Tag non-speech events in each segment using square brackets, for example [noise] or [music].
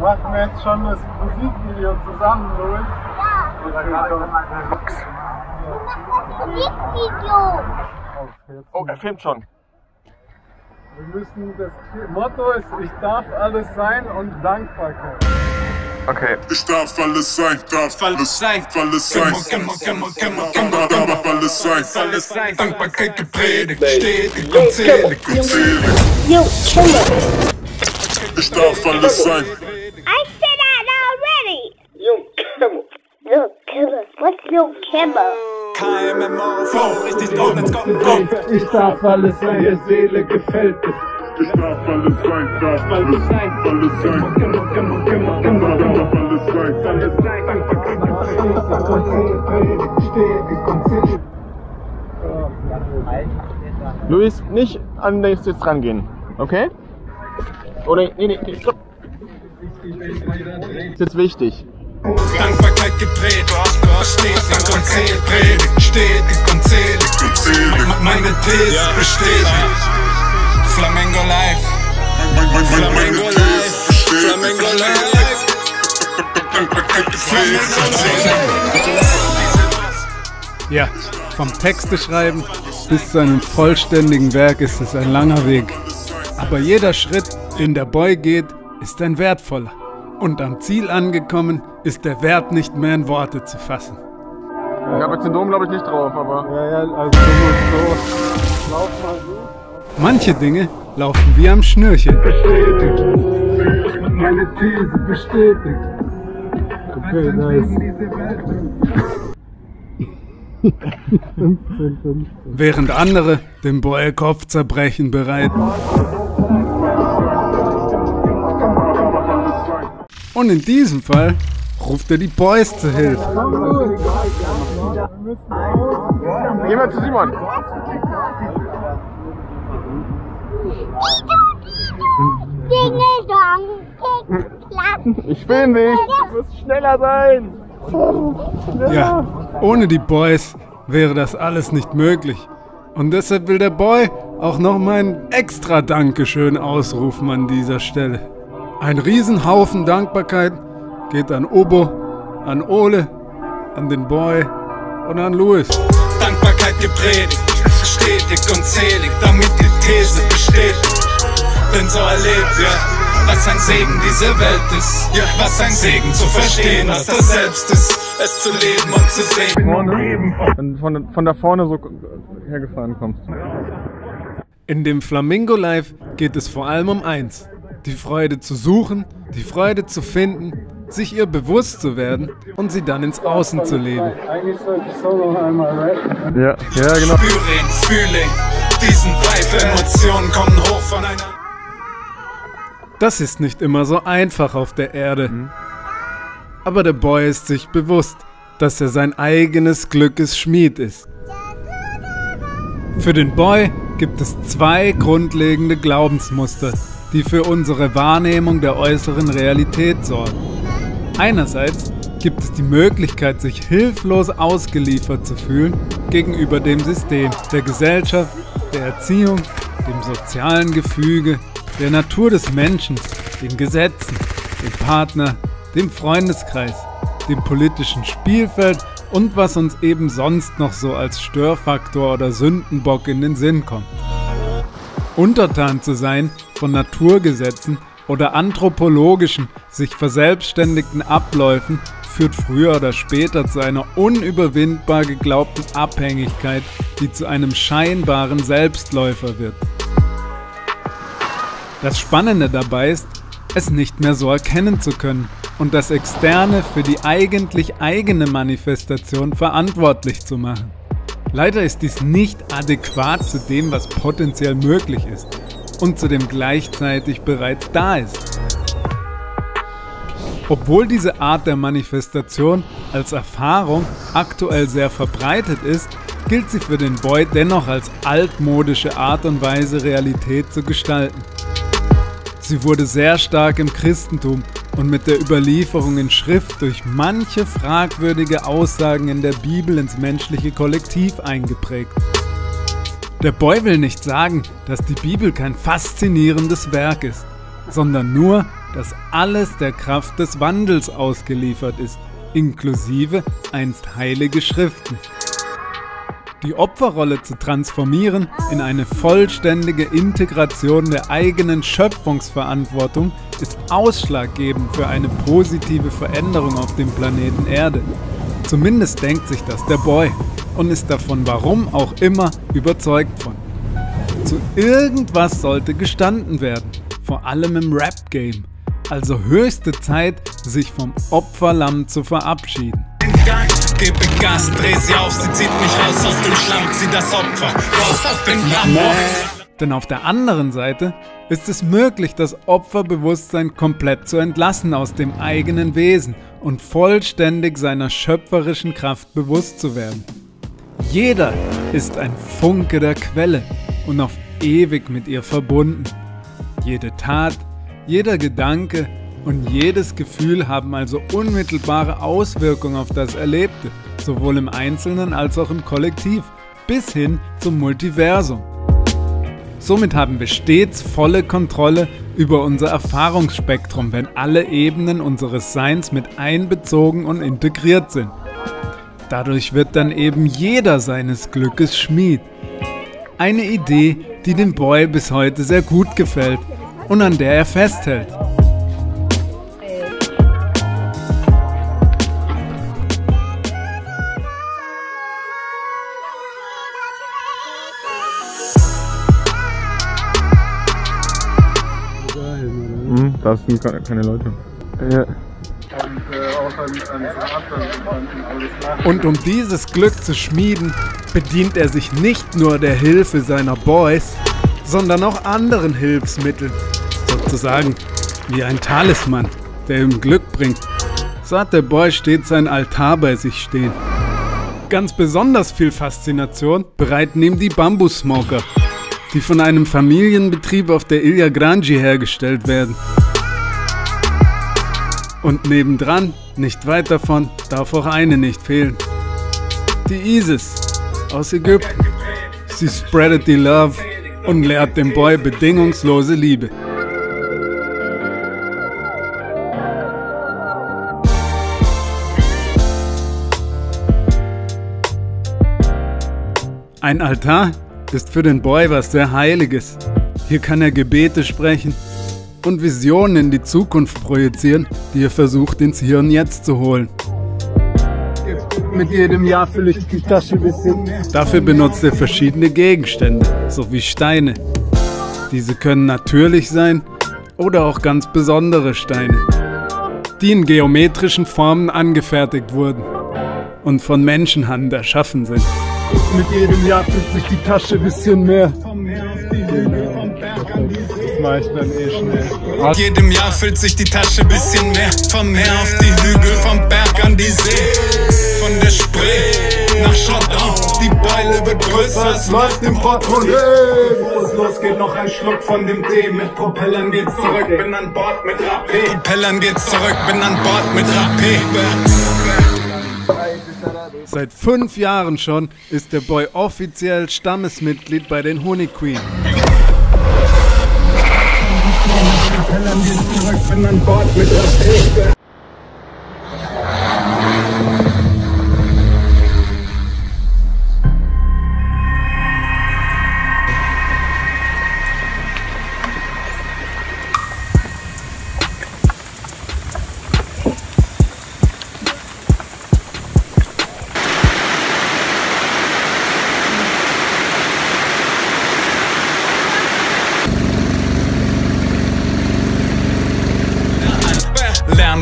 Machen wir jetzt schon das Musikvideo zusammen, Louis? Musikvideo. Oh, er filmt schon. Wir müssen, das Motto ist, ich darf alles sein und Dankbarkeit. Okay. Ich darf alles sein, darf alles sein, alles sein. Darf alles sein, alles sein. Dankbarkeit gepredigt, stetig und zählig und. Yo, Kimmer. Ich darf alles sein. Kimmer. Yo, Kimmer. What's Kimmer? KMMO, Flow, richtig drauf, let's go, go. Ich darf alles sein, der Seele gefällt es. Ich darf alles sein, darf alles sein, alles sein. Darf alles sein, Luis, nicht an das jetzt rangehen. Okay? Oder, nee, nee, nee, stopp. Ist jetzt wichtig. Dankbarkeit gepredigt, stetig und zählig, predigt, stetig und zählig Meine These bestätigt. Flamengo Life, Flamengo Life. Flamengo Life. Dankbarkeit gefällt. Ja, vom Texte schreiben bis zu einem vollständigen Werk ist es ein langer Weg. Aber jeder Schritt, den der Boy geht, ist ein wertvoller. Und am Ziel angekommen ist der Wert nicht mehr in Worte zu fassen. Ich habe jetzt den Dom, glaube ich, nicht drauf, aber. Ja, ja, also so, so. Lauf mal so. Manche Dinge laufen wie am Schnürchen. Meine These bestätigt. Okay, nice. Während andere dem Boy Kopfzerbrechen bereiten. Und in diesem Fall ruft er die Boys zu Hilfe. Gehen wir zu Simon. Ich will nicht. Du musst schneller sein. Ja, ohne die Boys wäre das alles nicht möglich. Und deshalb will der Boy auch noch mal ein extra Dankeschön ausrufen an dieser Stelle. Ein Riesenhaufen Dankbarkeit geht an Obo, an Ole, an den Boy und an Louis. Dankbarkeit gepredigt, stetig und zählig, damit die These besteht. Denn so erlebt wir, was ein Segen diese Welt ist. Ja, was ein Segen zu verstehen, was das Selbst ist. Es zu leben und zu sehen. Wenn du von, von da vorne so hergefahren kommst. In dem Flamingo Life geht es vor allem um eins. Die Freude zu suchen, die Freude zu finden, sich ihr bewusst zu werden und sie dann ins Außen zu leben. Eigentlich sollte ich so noch einmal rappen. Ja, ja, genau. Spüre ihn, fühle ihn, diesen Vibe, Emotionen kommen hoch von einer. Das ist nicht immer so einfach auf der Erde. Aber der Boy ist sich bewusst, dass er sein eigenes Glückes Schmied ist. Für den Boy gibt es zwei grundlegende Glaubensmuster, die für unsere Wahrnehmung der äußeren Realität sorgen. Einerseits gibt es die Möglichkeit, sich hilflos ausgeliefert zu fühlen gegenüber dem System, der Gesellschaft, der Erziehung, dem sozialen Gefüge, der Natur des Menschen, den Gesetzen, dem Partner, dem Freundeskreis, dem politischen Spielfeld und was uns eben sonst noch so als Störfaktor oder Sündenbock in den Sinn kommt. Untertan zu sein von Naturgesetzen oder anthropologischen, sich verselbstständigten Abläufen führt früher oder später zu einer unüberwindbar geglaubten Abhängigkeit, die zu einem scheinbaren Selbstläufer wird. Das Spannende dabei ist, es nicht mehr so erkennen zu können und das Externe für die eigentlich eigene Manifestation verantwortlich zu machen. Leider ist dies nicht adäquat zu dem, was potenziell möglich ist und zu dem gleichzeitig bereits da ist. Obwohl diese Art der Manifestation als Erfahrung aktuell sehr verbreitet ist, gilt sie für den Boy dennoch als altmodische Art und Weise Realität zu gestalten. Sie wurde sehr stark im Christentum und mit der Überlieferung in Schrift durch manche fragwürdige Aussagen in der Bibel ins menschliche Kollektiv eingeprägt. Der Boy will nicht sagen, dass die Bibel kein faszinierendes Werk ist, sondern nur, dass alles der Kraft des Wandels ausgeliefert ist, inklusive einst heilige Schriften. Die Opferrolle zu transformieren in eine vollständige Integration der eigenen Schöpfungsverantwortung ist ausschlaggebend für eine positive Veränderung auf dem Planeten Erde. Zumindest denkt sich das der Boy und ist davon warum auch immer überzeugt von. Zu irgendwas sollte gestanden werden, vor allem im Rap-Game. Also höchste Zeit, sich vom Opferlamm zu verabschieden. Gebe Gas, dreh sie auf, sie zieht mich raus aus dem Schlamm, zieh das Opfer raus aus dem Lamm. Denn auf der anderen Seite ist es möglich, das Opferbewusstsein komplett zu entlassen aus dem eigenen Wesen und vollständig seiner schöpferischen Kraft bewusst zu werden. Jeder ist ein Funke der Quelle und auf ewig mit ihr verbunden. Jede Tat, jeder Gedanke und jedes Gefühl haben also unmittelbare Auswirkungen auf das Erlebte, sowohl im Einzelnen als auch im Kollektiv, bis hin zum Multiversum. Somit haben wir stets volle Kontrolle über unser Erfahrungsspektrum, wenn alle Ebenen unseres Seins mit einbezogen und integriert sind. Dadurch wird dann eben jeder seines Glückes Schmied. Eine Idee, die dem Boy bis heute sehr gut gefällt und an der er festhält. Da sind ke- keine Leute. Ja. Und um dieses Glück zu schmieden, bedient er sich nicht nur der Hilfe seiner Boys, sondern auch anderen Hilfsmitteln. Sozusagen wie ein Talisman, der ihm Glück bringt. So hat der Boy stets sein Altar bei sich stehen. Ganz besonders viel Faszination bereiten ihm die Bambussmoker, die von einem Familienbetrieb auf der Ilha Grande hergestellt werden. Und nebendran, nicht weit davon, darf auch eine nicht fehlen. Die Isis aus Ägypten. Sie spreadet die Love und lehrt dem Boy bedingungslose Liebe. Ein Altar ist für den Boy was sehr Heiliges. Hier kann er Gebete sprechen und Visionen in die Zukunft projizieren, die er versucht ins Hier und Jetzt zu holen. Mit jedem Jahr fülle ich die Tasche ein bisschen mehr. Dafür benutzt er verschiedene Gegenstände, sowie Steine. Diese können natürlich sein oder auch ganz besondere Steine, die in geometrischen Formen angefertigt wurden und von Menschenhand erschaffen sind. Mit jedem Jahr füllt sich die Tasche ein bisschen mehr. Das mach ich dann eh schnell. Mit jedem Jahr füllt sich die Tasche bisschen mehr. Vom Meer auf die Hügel, vom Berg an die See. Von der Spree nach Schottau. Die Beile wird größer, es läuft im Portemonnaie. Bevor es losgeht, noch ein Schluck von dem Tee. Mit Propellern geht's zurück, bin an Bord mit Rapé. Propellern geht's zurück, bin an Bord mit Rapé. Seit fünf Jahren schon ist der Boy offiziell Stammesmitglied bei den Honey Queen. Propellern geht's zurück, bin an Bord mit Rapé.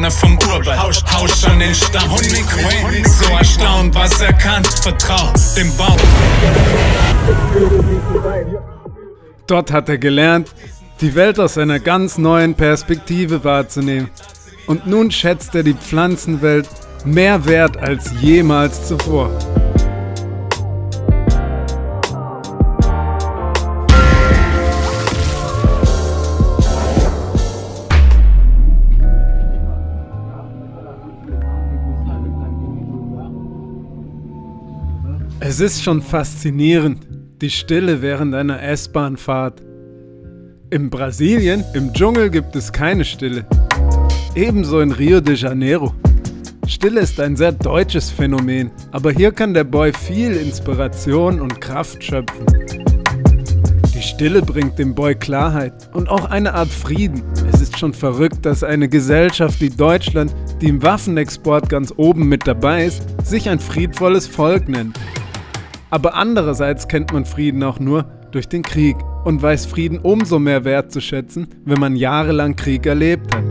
Lerne vom Urwald, hausch, an den Stamm. Honey Queen, so erstaunt, was er kann. Vertrau dem Baum. Dort hat er gelernt, die Welt aus einer ganz neuen Perspektive wahrzunehmen. Und nun schätzt er die Pflanzenwelt mehr wert als jemals zuvor. Es ist schon faszinierend, die Stille während einer S-Bahn-Fahrt. In Brasilien, im Dschungel gibt es keine Stille. Ebenso in Rio de Janeiro. Stille ist ein sehr deutsches Phänomen, aber hier kann der Boy viel Inspiration und Kraft schöpfen. Die Stille bringt dem Boy Klarheit und auch eine Art Frieden. Es ist schon verrückt, dass eine Gesellschaft wie Deutschland, die im Waffenexport ganz oben mit dabei ist, sich ein friedvolles Volk nennt. Aber andererseits kennt man Frieden auch nur durch den Krieg und weiß Frieden umso mehr wertzuschätzen, wenn man jahrelang Krieg erlebt hat.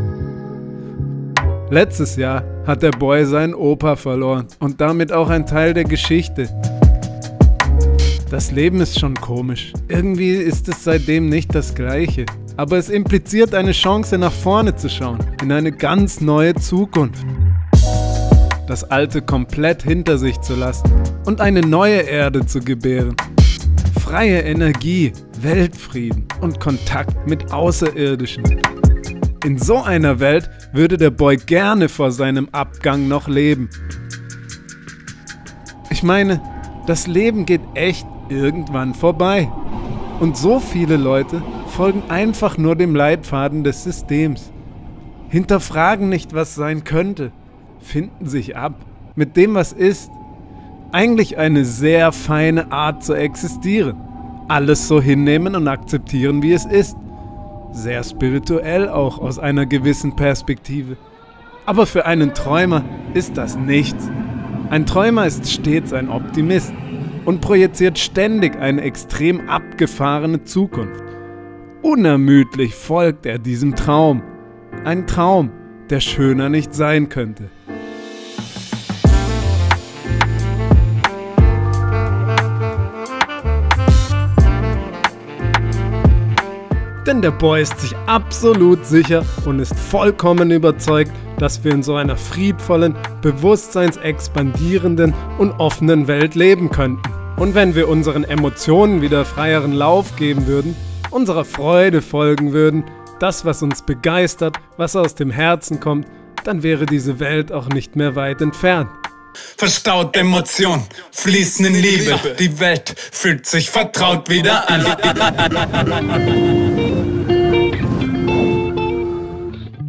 Letztes Jahr hat der Boy seinen Opa verloren und damit auch ein Teil der Geschichte. Das Leben ist schon komisch. Irgendwie ist es seitdem nicht das gleiche. Aber es impliziert eine Chance nach vorne zu schauen, in eine ganz neue Zukunft. Das Alte komplett hinter sich zu lassen und eine neue Erde zu gebären. Freie Energie, Weltfrieden und Kontakt mit Außerirdischen. In so einer Welt würde der Boy gerne vor seinem Abgang noch leben. Ich meine, das Leben geht echt irgendwann vorbei. Und so viele Leute folgen einfach nur dem Leitfaden des Systems. Hinterfragen nicht, was sein könnte, finden sich ab mit dem, was ist. Eigentlich eine sehr feine Art zu existieren. Alles so hinnehmen und akzeptieren, wie es ist. Sehr spirituell auch aus einer gewissen Perspektive. Aber für einen Träumer ist das nichts. Ein Träumer ist stets ein Optimist und projiziert ständig eine extrem abgefahrene Zukunft. Unermüdlich folgt er diesem Traum. Ein Traum, der schöner nicht sein könnte. Denn der Boy ist sich absolut sicher und ist vollkommen überzeugt, dass wir in so einer friedvollen, bewusstseinsexpandierenden und offenen Welt leben könnten. Und wenn wir unseren Emotionen wieder freieren Lauf geben würden, unserer Freude folgen würden, das, was uns begeistert, was aus dem Herzen kommt, dann wäre diese Welt auch nicht mehr weit entfernt. Verstaut Emotion, fließen in Liebe. Die Welt fühlt sich vertraut wieder an.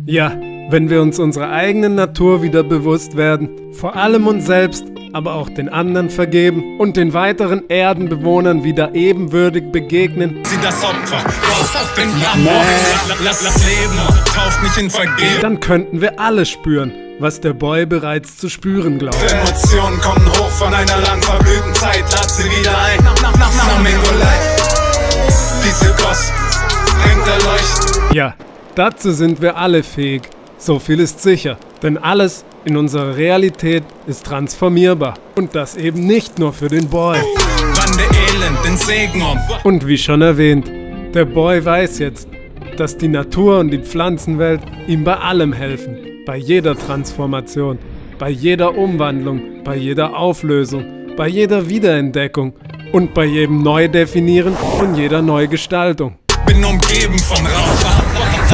Ja, wenn wir uns unserer eigenen Natur wieder bewusst werden, vor allem uns selbst, aber auch den anderen vergeben und den weiteren Erdenbewohnern wieder ebenwürdig begegnen, Sie das Opfer, raus den Lambo. Lass, lass leben, tauft mich in Vergebung. dann könnten wir alle spüren, was der Boy bereits zu spüren glaubt. Emotionen kommen hoch von einer lang verblühten Zeit, lad sie wieder ein. Flamingo Life. Diese Gospel bringt Erleuchtung. Ja, dazu sind wir alle fähig. So viel ist sicher, denn alles in unserer Realität ist transformierbar. Und das eben nicht nur für den Boy. Und wie schon erwähnt, der Boy weiß jetzt, dass die Natur und die Pflanzenwelt ihm bei allem helfen. Bei jeder Transformation, bei jeder Umwandlung, bei jeder Auflösung, bei jeder Wiederentdeckung und bei jedem Neudefinieren und jeder Neugestaltung. Bin umgeben von Rauch.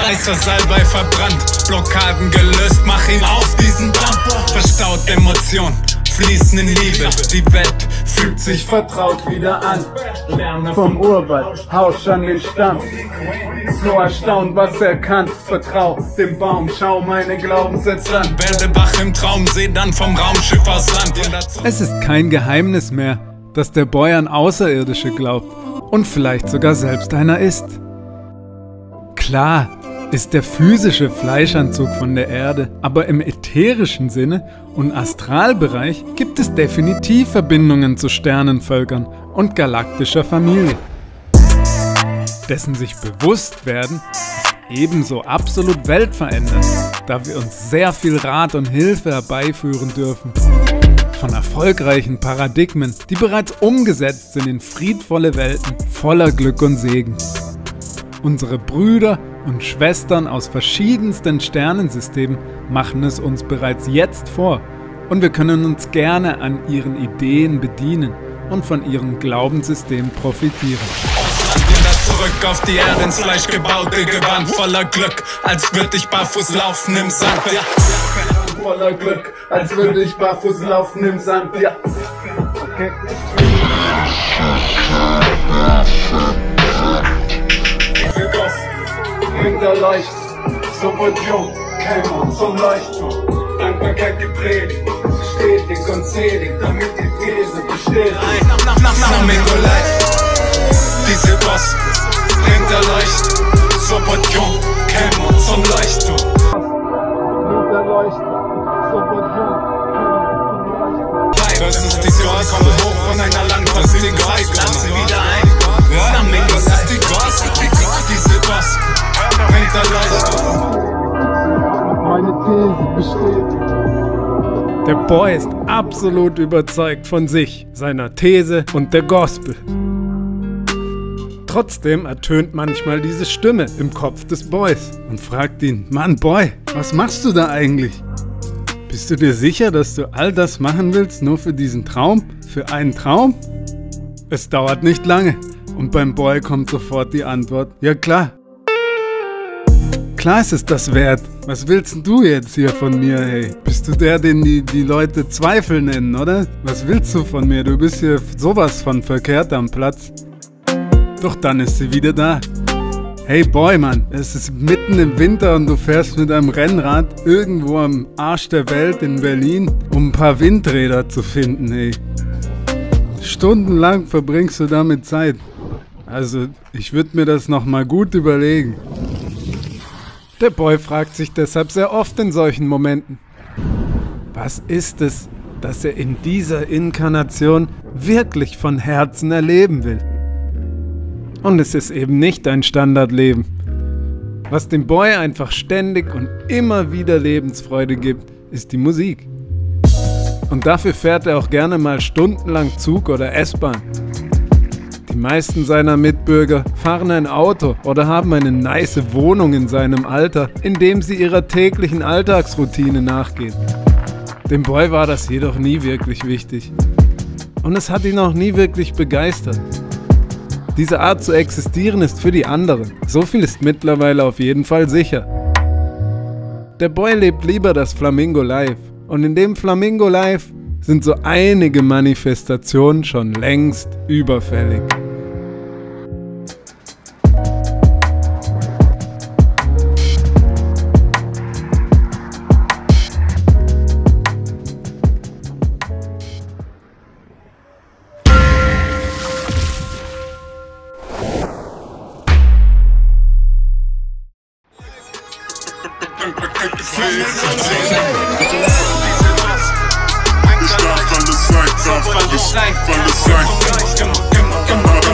Weißer Salbei verbrannt. Blockaden gelöst, mach ihn auf diesen Dampf. Verstaut Emotion, fließen in Liebe. Die Welt fühlt sich vertraut wieder an. Lerne vom Urwald, Haus an den Stamm. So erstaunt, was er kann. Vertrau dem Baum, schau meine Glaubenssätze an. Werde wach im Traum, seh dann vom Raumschiff aus Land. Es ist kein Geheimnis mehr, dass der Boy an Außerirdische glaubt und vielleicht sogar selbst einer ist. Klar ist der physische Fleischanzug von der Erde, aber im ätherischen Sinne und Astralbereich gibt es definitiv Verbindungen zu Sternenvölkern und galaktischer Familie. Dessen sich bewusst werden, ist ebenso absolut weltverändernd, da wir uns sehr viel Rat und Hilfe herbeiführen dürfen. Von erfolgreichen Paradigmen, die bereits umgesetzt sind in friedvolle Welten voller Glück und Segen. Unsere Brüder und Schwestern aus verschiedensten Sternensystemen machen es uns bereits jetzt vor und wir können uns gerne an ihren Ideen bedienen und von ihrem Glaubenssystem profitieren. Zurück auf die Erde ins Fleisch gebaute Gewand voller Glück, als würd ich barfuß laufen im Sand. Ja. Voller Glück, als würde ich barfuß laufen im Sand. Ja. Okay. Bringt Erleuchtung, so wird jung, Kämmer zum Leuchtturm. Dankbarkeit gepredigt, stetig und selig, damit die These besteht. Flamingo Life, diese Gospel bringt Erleuchtung. Sobotjon, Kämmer zum Leuchtturm. Blut erleuchtet, so wird Das ist die Gospel, hoch von einer langfristigen Zeit. Lass sie wieder ein. Flamingo, das ist die Gospel, diese Gospel Erleuchtung. Meine These besteht. Der Boy ist absolut überzeugt von sich, seiner These und der Gospel. Trotzdem ertönt manchmal diese Stimme im Kopf des Boys und fragt ihn, Mann Boy, was machst du da eigentlich? Bist du dir sicher, dass du all das machen willst, nur für diesen Traum? Für einen Traum? Es dauert nicht lange und beim Boy kommt sofort die Antwort, ja klar. Klar ist es das wert. Was willst du jetzt hier von mir, hey? Bist du der, den die, die Leute Zweifel nennen, oder? Was willst du von mir? Du bist hier sowas von verkehrt am Platz. Doch dann ist sie wieder da. Hey Boy, Mann, es ist mitten im Winter und du fährst mit einem Rennrad irgendwo am Arsch der Welt in Berlin, um ein paar Windräder zu finden, hey. Stundenlang verbringst du damit Zeit. Also, ich würde mir das nochmal gut überlegen. Der Boy fragt sich deshalb sehr oft in solchen Momenten, was ist es, das er in dieser Inkarnation wirklich von Herzen erleben will? Und es ist eben nicht ein Standardleben. Was dem Boy einfach ständig und immer wieder Lebensfreude gibt, ist die Musik. Und dafür fährt er auch gerne mal stundenlang Zug oder S-Bahn. Die meisten seiner Mitbürger fahren ein Auto oder haben eine nice Wohnung in seinem Alter, in dem sie ihrer täglichen Alltagsroutine nachgehen. Dem Boy war das jedoch nie wirklich wichtig. Und es hat ihn auch nie wirklich begeistert. Diese Art zu existieren ist für die anderen. So viel ist mittlerweile auf jeden Fall sicher. Der Boy lebt lieber das Flamingo Life. Und in dem Flamingo Life sind so einige Manifestationen schon längst überfällig. Ich [laughs] alles sein, alles sein.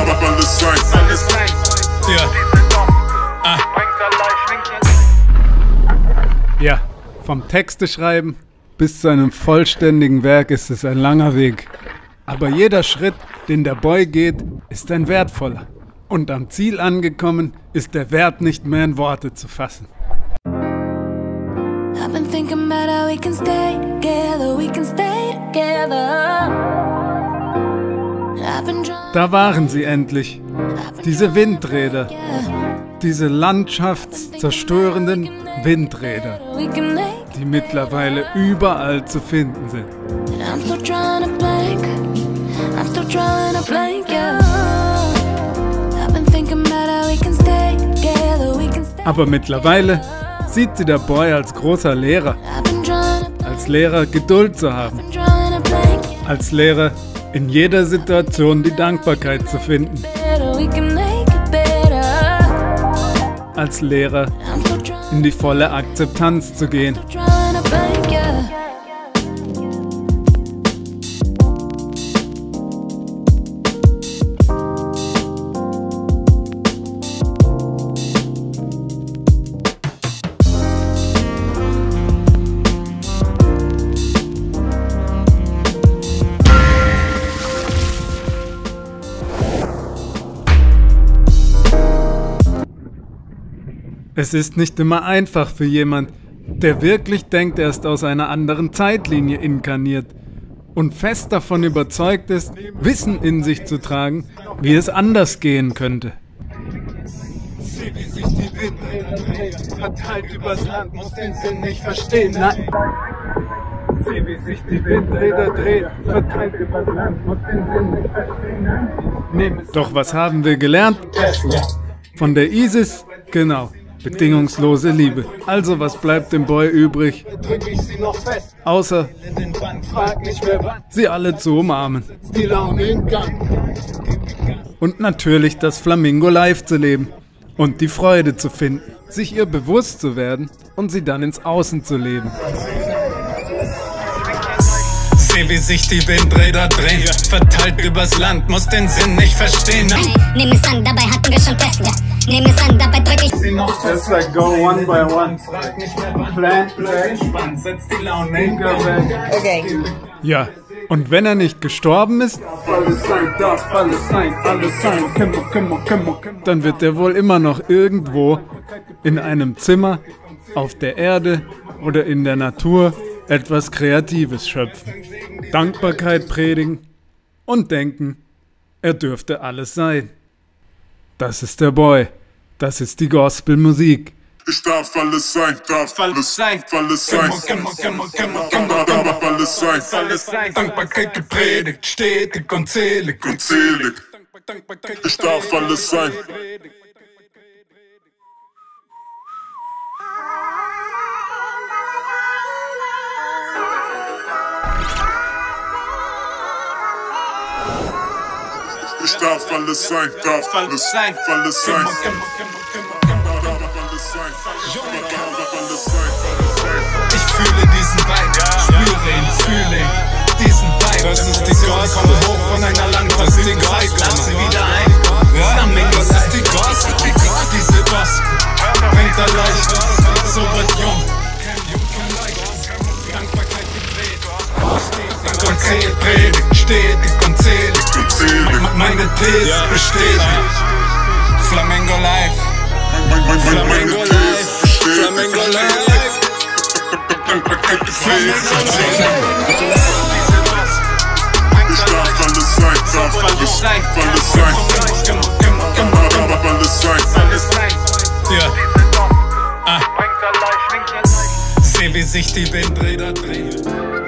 Darf alles sein. Ja. Ja, vom Texte schreiben bis zu einem vollständigen Werk ist es ein langer Weg. Aber jeder Schritt, den der Boy geht, ist ein wertvoller. Und am Ziel angekommen ist der Wert nicht mehr in Worte zu fassen. I've been thinking about how we can stay together, we can stay together. Da waren sie endlich. Diese Windräder. Diese landschaftszerstörenden Windräder, die mittlerweile überall zu finden sind. Aber mittlerweile sieht sie der Boy als großer Lehrer, als Lehrer Geduld zu haben, als Lehrer in jeder Situation die Dankbarkeit zu finden, als Lehrer in die volle Akzeptanz zu gehen. Es ist nicht immer einfach für jemand, der wirklich denkt, er ist aus einer anderen Zeitlinie inkarniert und fest davon überzeugt ist, Wissen in sich zu tragen, wie es anders gehen könnte. Sieh, wie sich die drehen, verteilt übers Land, muss den Sinn nicht verstehen, nein. Sieh, wie sich die Windräder drehen, verteilt übers Land, muss den Sinn nicht verstehen, nein. Doch was haben wir gelernt? Von der ISIS? Genau. Bedingungslose Liebe. Also was bleibt dem Boy übrig, fest außer in den Band, frag nicht mehr wann. sie alle zu umarmen. Und natürlich das Flamingo live zu leben und die Freude zu finden, sich ihr bewusst zu werden und sie dann ins Außen zu leben. Seh, wie sich die Windräder drehen. Verteilt übers Land, muss den Sinn nicht verstehen. Nehm es an, dabei hatten wir schon Teste. Nehm es an, dabei drück ich Sie noch fest, like go one by one. Frag nicht mehr wann. Plan, Bleib entspannt, setz die Laune in weg. Ja, und wenn er nicht gestorben ist, dann wird er wohl immer noch irgendwo in einem Zimmer, auf der Erde oder in der Natur etwas Kreatives schöpfen. Dankbarkeit predigen und denken, er dürfte alles sein. Das ist der Boy. Das ist die Gospelmusik. Ich darf alles sein, darf alles sein, alles sein. Darf alles sein, alles sein. Dankbarkeit gepredigt, stetig und zählig. und selig. Ich darf alles sein. Ich darf alles sein, darf alles sein, alles sein. Darf alles sein, darf alles sein. Ich fühle diesen Vibe, spüre ihn, fühle ihn, diesen Vibe. Das ist die Gospel, komm hoch von einer langfristigen Zeit, lass sie wieder ein. Flamingo, das ist die Gospel, die Gospel, diese Gospel. Bringt Erleichterung, so wird jung. Leicht, Dankbarkeit. Stetig und zählig, predigt, stetig und selig. Meine These Life, mein, Flamingo meine Life, These bestätigt. Flamingo Life. Dankbarkeit gepflegt. Ich darf alles sein, darf alles sein, alles sein. Darf alles sein. Ja. Ah. Seh, wie sich die Windräder drehen.